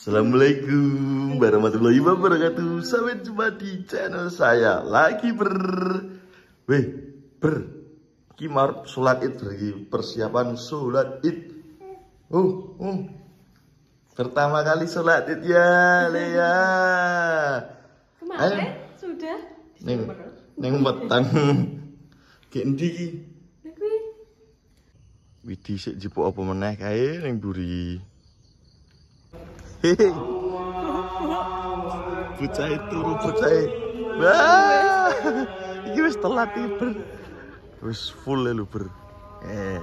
Assalamualaikum warahmatullahi wabarakatuh Sampai jumpa di channel saya Lagi ber Weh ber Kimar sholat id lagi Persiapan sholat id Oh, oh. Pertama kali sholat id ya Lea Kemarin Ayo. sudah. Neng Neng petang Kendi. Widi sik jipuk apa meneh kae ning mburi. Bocah turu bocah. Wah. Iki wis telat iki, Ber. Wis full lho, Ber. Eh,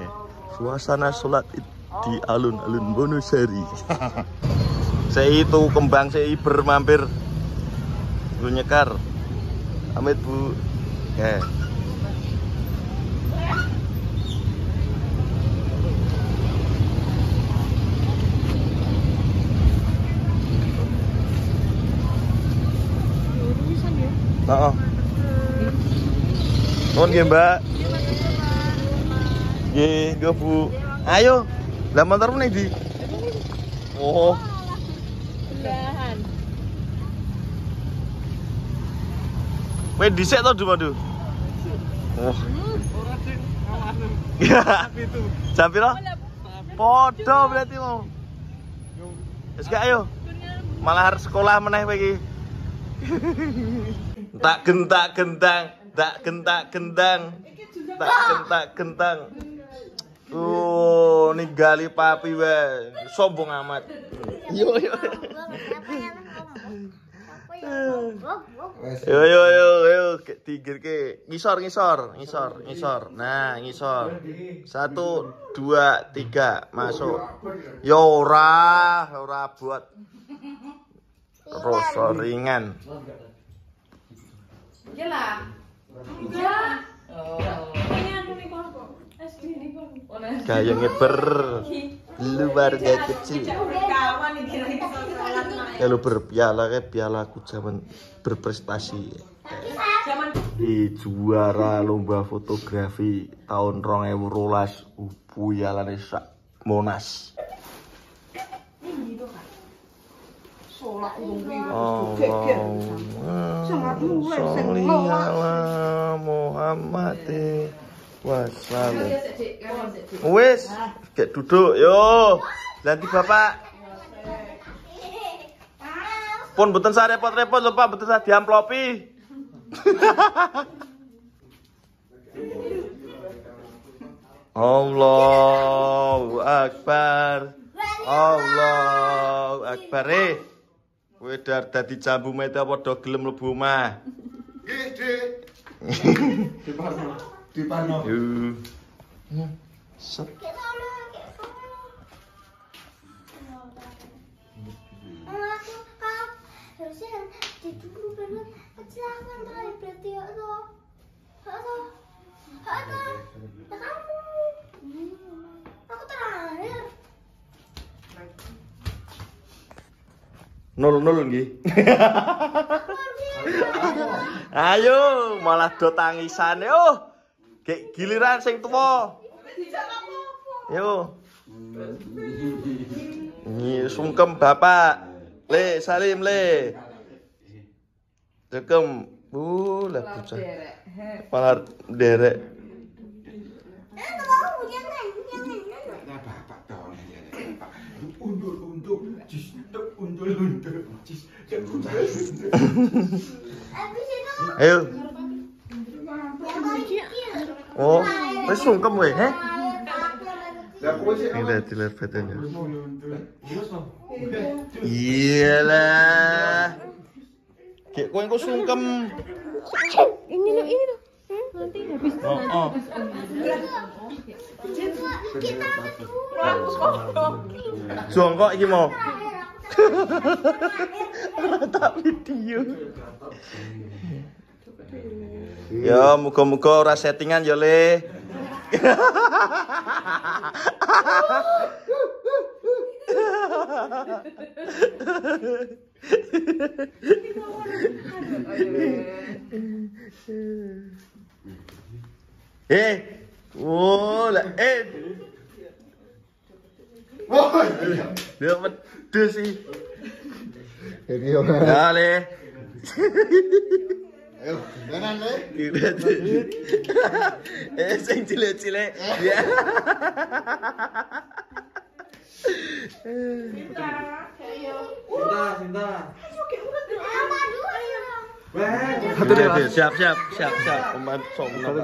suasana id di alun-alun Wonosari. saya itu kembang saya ber mampir. Lu nyekar. Amit Bu. Eh. Urusan ya. Heeh. Nuwun nggih, Mbak. Nggih, nggih, Bu. Ayo. Lah motormu ning ndi? Oh, Belahan. kowe dhisik to, Du, Madu? Oh. Jam piro? Podo berarti mau. Wis gak ayo. Malah harus sekolah meneh kowe iki. tak gentak gentang, tak gentak gentang. Tak gentak gentang. Oh, ninggali papi wae. Sombong amat. Yo yo. Yo yo yo yo. Tigir ke. Ngisor ngisor ngisor ngisor. Nah ngisor. Satu dua tiga. Masuk. Yo ora ora buat. Rasa ringan Iya lah. Iya. Ini aku nih kok. SD nih kok. gaya ngeber keluarga kecil Kawan kira-kira sholat kalau berpiala kayak pialaku zaman berprestasi Zaman di juara lomba fotografi tahun 2012 upuyalane sak Monas Allahumma Muhammad wasallam Wis, kayak duduk yo. Ganti Bapak. Pun boten saya repot-repot lho Pak, boten saya diamplopi. Allahu Akbar. Allahu Akbar. Eh. Kowe dar dadi jambu mete padha gelem mlebu omah. Nggih, Dik. Di Parno. Di Parno. Yo. Set. harusnya dulu Nol nol nggih. Ayo, malah do tangisane. Oh. Gek giliran sing tuwa. Yo. Nyi sungkem Bapak. Le Salim le. Cekem. Uh, lah bocah. Malah derek. eh Bapak. Ayo. Oh, wis sungkem kowe, he? Ini lihat, lihat fotonya. Iyalah. Kayak kowe kok sungkem. Ini loh, ini loh. Nanti habis oh, oh. Jongkok iki mau. Ora tak video. Ya, muga-muga ora settingan ya, Le. Eh, oh, lah, eh, เโอ้ยวเดี๋ยวนั่นดี๋ยวเดี๋สิเดี๋ยวนที่ตรงนั้นได้เลยเดี๋ออนั่นเลยวเดี๋ยวเรื่องเอ๊ะสิงจิเลจิเลเดี๋ย้สินดาสิเดาสินดาแหวนเดี๋ยวเดี๋ยวเดี๋ยบเดี๋ยบเดี๋ยบเดี๋ยบประมาณสองนาที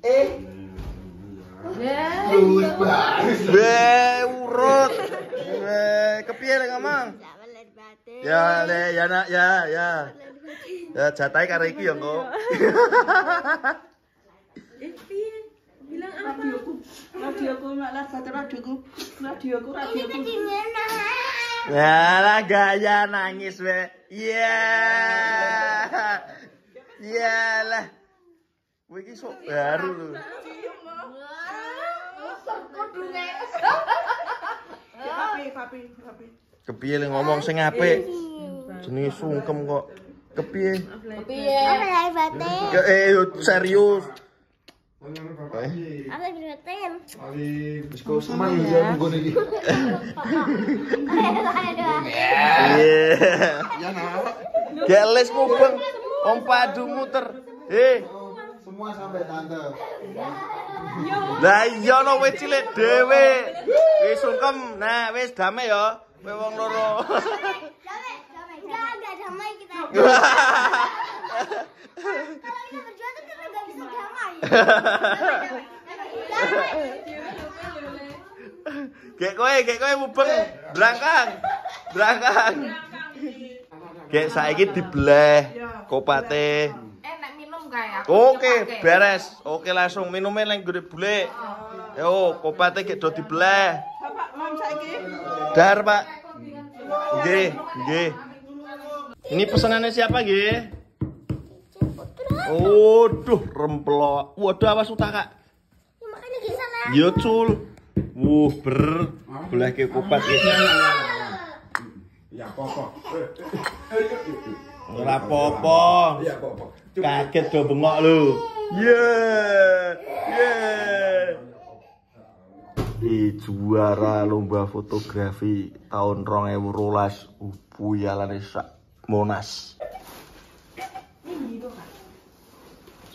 Ya. Banget. Be urut. Be kepiye le ngomong? Sama lihat batin. Ya le ya nak ya ya. Ya jatai karo iki ya engko. Eh? Bilang apa? radioku malah radioku radioku radioku mana? Ya lah gaya nangis be. Iya. Iya lah. Kowe iki sok baru lho. Kepiye le ngomong sing apik? Jenenge sungkem kok. Kepiye? Kepiye? Apa eh serius. Wis kok seman ya nunggu iki. Ya nak. Gak les mubeng. Om padu muter. Eh, Semua sampai tante. lah iya no wis cilik dhewe. Wis sungkem. Nah, wis damai ya. Kowe wong loro. Damai, damai. Enggak, enggak damai kita. Kalau kita berdua tuh kita nggak bisa damai. Gek kowe, gek kowe mubeng. Brangkang. Brangkang. Gek saiki dibleh kopate. Oke, beres. Oke, langsung minumnya yang gede bule. Yo, kopate gek do dibleh. bapak mam saiki Dar, Pak. Nggih, nggih. Ini pesanannya siapa, nggih? Waduh, remplo. Waduh, awas utak, Kak. Ya, makanya di sana. Yo, cul. Wuh, ber. Boleh ke kupat iki. Ya apa-apa. Ora apa-apa. Ya apa-apa. Kaget do bengok lu. Ye. Ye. Di juara lomba fotografi tahun 2012 Ubuyalane sak Monas.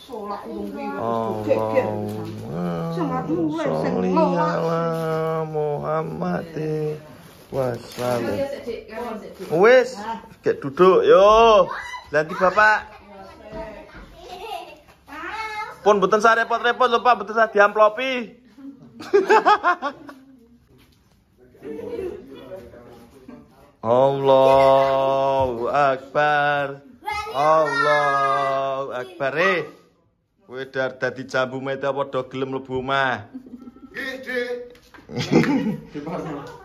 solak urung kuwi Oh, Muhammad wasallam. Wis, gek duduk yo. Nanti Bapak pun boten saya repot-repot lho Pak, boten saya diamplopi. Allahu Akbar. Allahu Akbar. Eh. Kowe dar dadi jambu mete padha gelem mlebu omah. Nggih, Dik.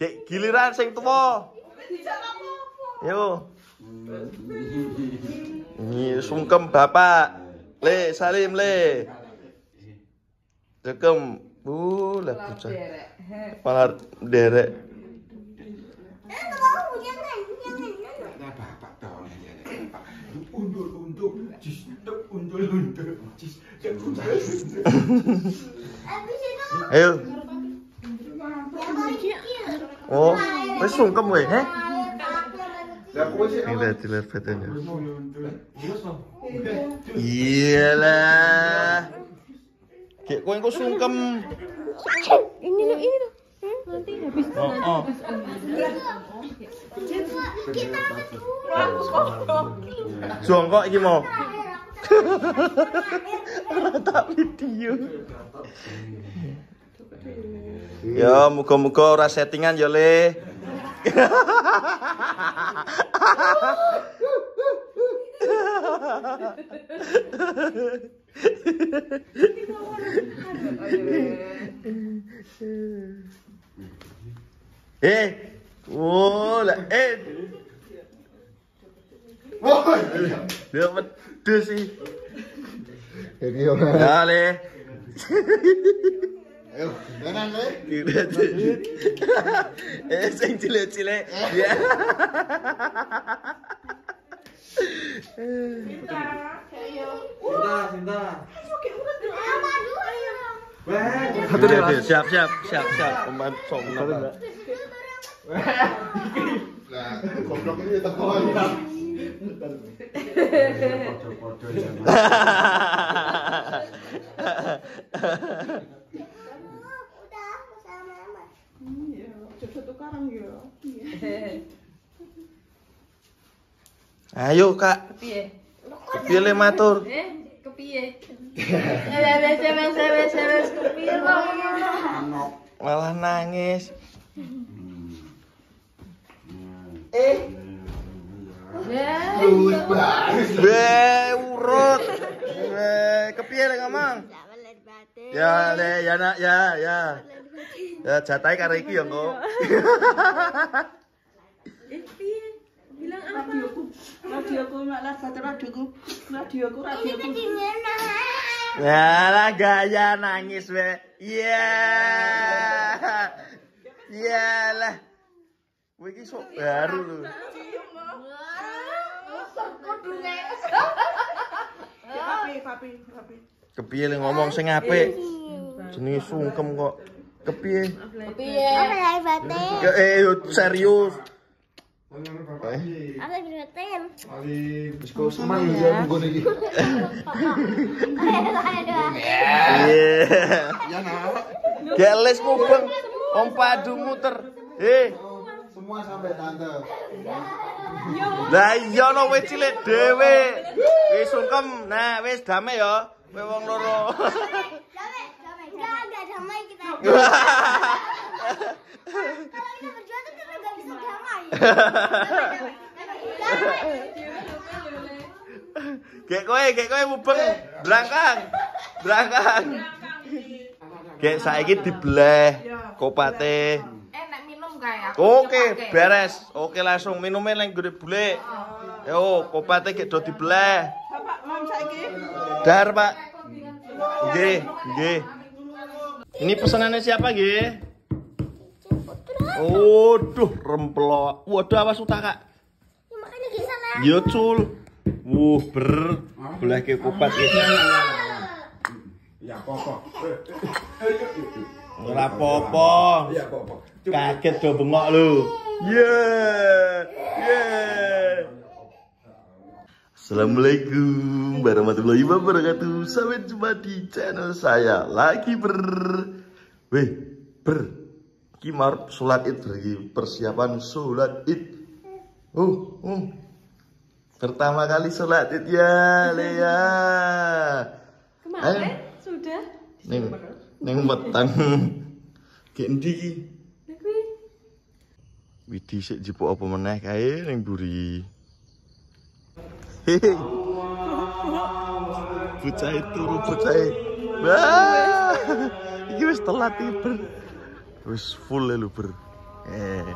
Gek giliran sing tuwa. Yo. Ini sungkem Bapak. Le, Salim le. Cekem. Uh, lah bocah. Malah derek. Eh. Undur-undur. Tuk, undur-undur. Tuk, undur-undur. Itu Ayo. О, với sùng cấp 10 hết. Когда ты лет потянешь? Ела. Kệ cô anh có sung câm. Ini có ini lo. Oh, oh. Xuống gọi kim màu. Tak video. Ya, muga-muga ora settingan ya, Le. Eh, oh, lah, eh, dia pedes sih. Ini orang. Ya, Le. Eh, sing cilik-cilik. Ya. Sinta. Sinta, Sinta. Satu deh, siap, siap, siap, siap. Pemain song nama. Nah, goblok ini tak tahu. Hahaha. Iya, coba tukaran ya. Ayo, Kak. Kepiye? Pilih matur. Eh, kepiye? Eh, wes wes wes wes kepiye lo? Malah nangis. Ya. Be, urut. Be, kepiye le ngomong? Ya, le, ya nak, ya, ya. Ya, jatai karo iki ya, Kok. Eh? Bilang apa? Radioku, radioku malah baterai radioku? Ya lah gaya nangis be. Iya. Iya lah. Kowe iki sok baru lho. Kepiye ngomong sing apik? Jenenge sungkem kok. Kepiye? Kepiye? Apa lihat batin? Ya, eh serius. Apa? Wis kok ya. Iya. Ya mubeng. Om padu muter. Eh, Semua sampai tante. lah iya no wis cilik dhewe. Wis sungkem. Nah, wis damai ya. Kowe wong loro. Damai, damai. Kita. Kalau kita berdua tuh kita nggak bisa damai. Gek kowe, gek kowe mubeng. Brangkang. Brangkang. Gek saiki dibleh kopate. Enak minum kayak. Oke, beres. Oke, langsung minumnya yang gede bule. Yo, kopate gek do dibleh. Bapak, mam saiki. Dar, Pak. Nggih, nggih. Ini pesanannya siapa, nggih? Waduh, rempelok. Waduh, awas utak, Kak. Ya, makanya sana. Yo, cul. Wuh, ber. Boleh ke kopat iki. Ya apa-apa. Ora apa-apa. Ya apa-apa. Kaget do bengok lu. Yeah. Yeah. Assalamualaikum warahmatullahi wabarakatuh. Sampai jumpa di channel saya lagi ber. Weh, ber. Ki mar sholat id lagi persiapan sholat id. Oh, oh. Pertama kali sholat id ya, Lea. Kemarin sudah. Neng, neng petang. Kuwi Widi sik jipuk apa meneh kae ning mburi. Bocah itu, bocah. Wah. Iki wis telat iki, Ber. Wis full lho, Ber. Eh,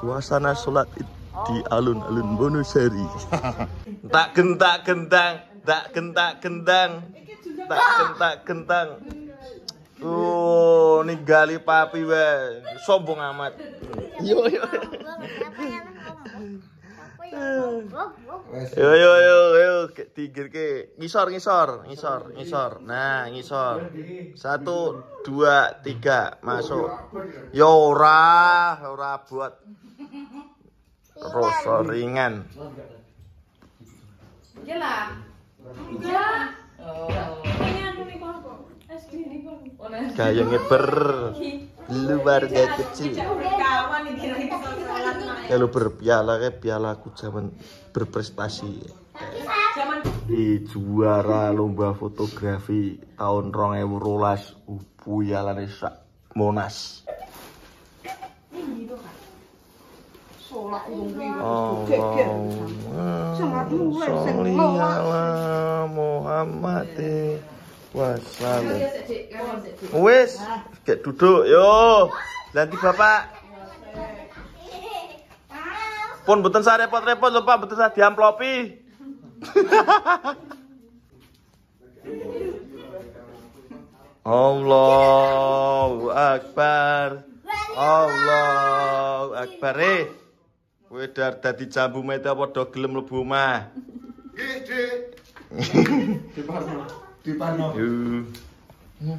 suasana salat di alun-alun Wonosari. tak gentak gentang, tak gentak gentang. Tak gentak gentang. Oh, ninggali papi wae. Sombong amat. Yo yo. Yo yo yo yo tigir ke ngisor ngisor ngisor ngisor nah ngisor satu dua tiga masuk yo ora ora buat rasa ringan Iya lah. Iya. Oh. Ini anu nih kalau berpiala kayak piala aku zaman berprestasi. Di juara lomba fotografi tahun rong ewu rolas ubu sak monas. Allah Muhammad Wasallam wes gak duduk yo. Nanti Bapak. Pun mboten saya repot-repot lho Pak, mboten saya diamplopi. Allahu Akbar. Allahu Akbar. Eh. Kowe dar dadi jambu mete apa do gelem mlebu omah? Nggih, Dik. Di Parno. Di Parno. Yo.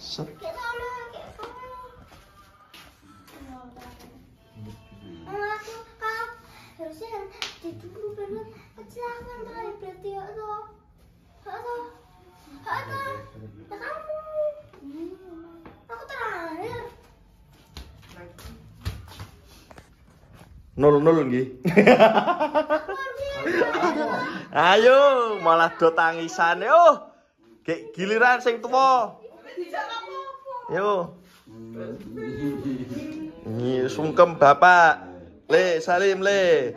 Set. Banget kecelakaan tadi berarti ya toh ya toh ya toh ya kamu aku terakhir Nol nol nggih. Ayo, malah do tangisan yo. Gek giliran sing tuwa. Yo. Sungkem bapak. Le salim le.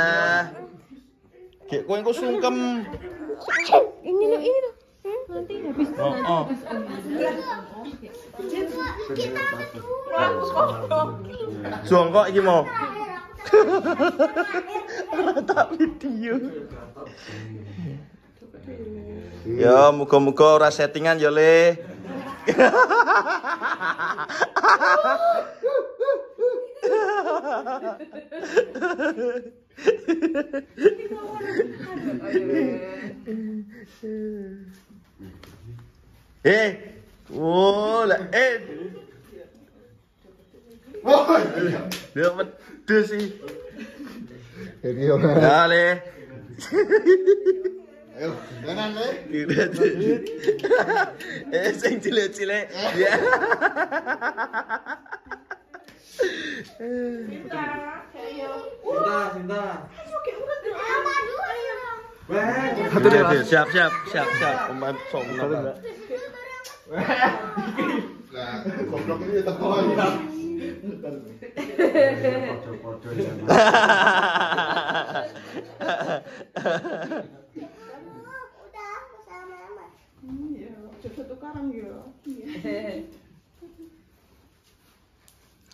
Kayak kowe kok sungkem. Ini loh, ini loh. Nanti habis Oh, oh. berdua Jongkok iki mau. aku Tak video. Ya, muga-muga ora settingan ya, Le. Eh, oh, lah, eh, Wah, iya. dia pedes sih. Jadi orang. Ya, Le. Ayo, jangan, Le. eh, sing cilik-cilik. Ya. 된다. 된다. 된다. 왜? 다들 해. 시합 시합 시합 시합. 엄마 총 나가. 왜? 나 겁나 이다 봐야. Hahaha.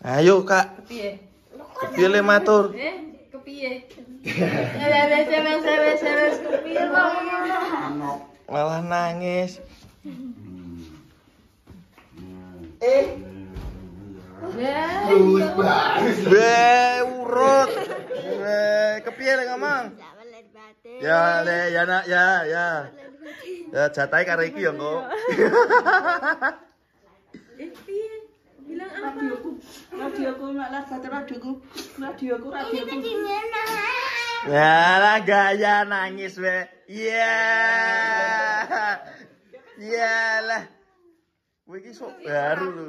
Ayo, Kak. Piye? Kepiye le matur? Eh, kepiye? Ya wes wes wes wes kepiye kok ngono? Malah nangis. Ya. Wis baris. Be urut. Be kepiye le ngomong? Ya le ya nak ya ya. Ya jatai karo iki ya engko. Eh, piye? Bilang apa? Radioku, radioku mak lah bater radioku. Radioku, radioku. Ya lah gaya nangis be. Iya. Iya lah. Kowe iki sok baru lho.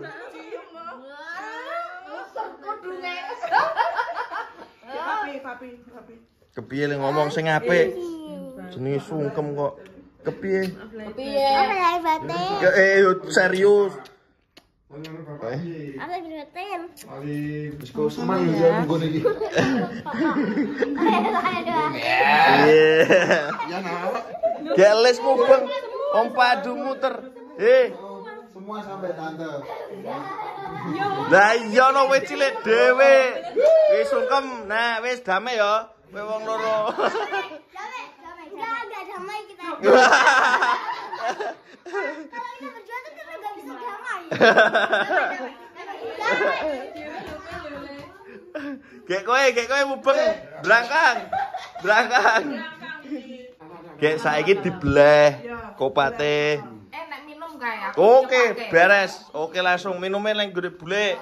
Papi. Kepiye le ngomong sing apik? Jenenge sungkem kok. Kepiye? Kepiye? apa ya Ya, apa Ali, ya. Ya. Geles mubeng. Om padu muter. Eh, Semua sampai tante. lah iya no wis cilik dhewe. Wis sungkem. Nah, wis damai ya. Kowe wong loro. damai damai agak damai kita kalau kita berdua tuh kan nggak bisa damai kowe, gek kowe mubeng. Brangkang. Brangkang. Gek saiki dibleh kopate. Eh, nek minum kayak Oke, beres. Oke, langsung minumnya yang gede bule.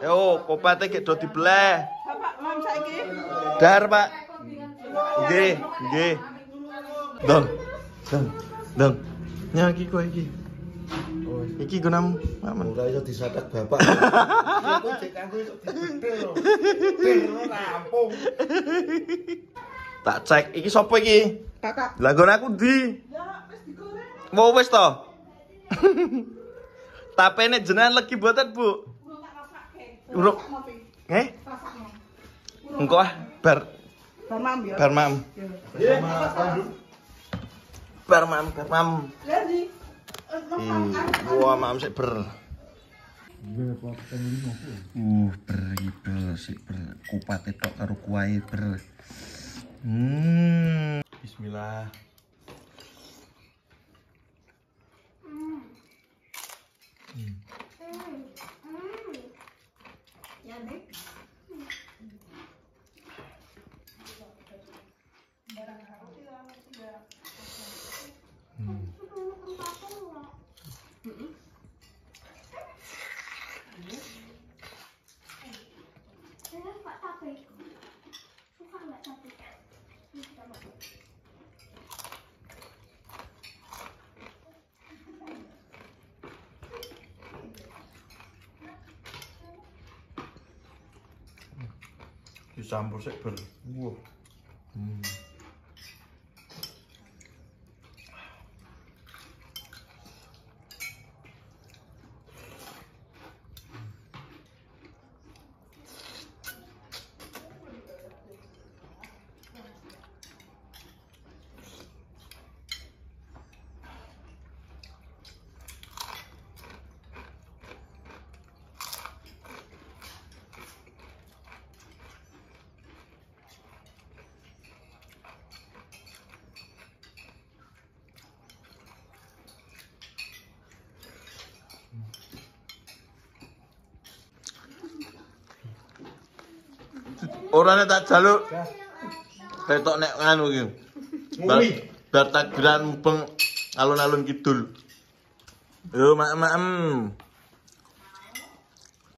Yo, kopate gek do dibleh. Bapak, mam saiki. Dar, Pak. Nggih, nggih. Dong. Dong. Dong. Nyaki kowe iki. Iki gunamu, Maman. Ora iso disadak bapak. Aku cek aku iso dibedel. Bedel rampung. Tak cek iki sapa iki? Kakak. Lah nggon aku ndi? Ya, wis digoreng. Mau wis to? Tapene jenengan legi mboten, Bu? Uruk. Eh? Engko ah, bar Bang mam ya. bar mam. Bar mam, bar mam. Lah. Ih, Wah, mam sik ber. Uh, ber ber sik ber kupate tok karo kuahe ber. Hmm. Bismillah. Ya, Dicampur sik ber. Hmm. Orangnya tak jaluk. Ketok nek nganu iki. Bar, bar takbiran mubeng alun-alun kidul. Yo, mak-mak. em.